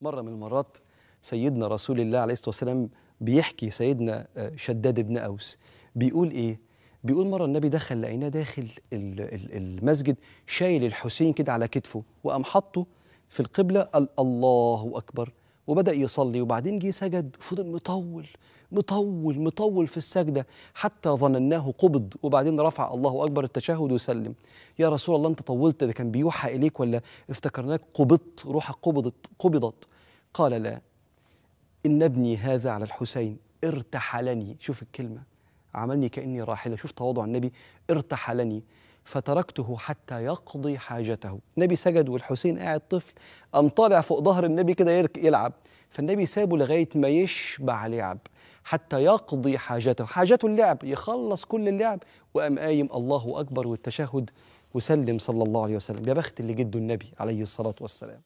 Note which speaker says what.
Speaker 1: مرة من المرات سيدنا رسول الله عليه الصلاة والسلام بيحكي سيدنا آه، شداد بن أوس بيقول إيه؟ بيقول مرة النبي دخل لقيناه داخل ال- ال- المسجد شايل الحسين كده على كتفه وقام حاطه في القبلة قال الله أكبر وبدأ يصلي وبعدين جه سجد فضل مطول مطول مطول في السجدة حتى ظنناه قبض وبعدين رفع الله أكبر التشهد وسلم. يا رسول الله أنت طولت ده كان بيوحى إليك ولا افتكرناك قبضت روحك قبضت قبضت. قال لا إن ابني هذا على الحسين ارتحلني. شوف الكلمة عملني كأني راحلة. شوف تواضع النبي ارتحلني. فتركته حتى يقضي حاجته. النبي سجد والحسين قاعد طفل قام طالع فوق ظهر النبي كده يلعب. فالنبي سابه لغاية ما يشبع لعب حتى يقضي حاجته. حاجته اللعب يخلص كل اللعب وقام قايم الله أكبر والتشهد وسلم صلى الله عليه وسلم. يا بخت اللي جده النبي عليه الصلاة والسلام.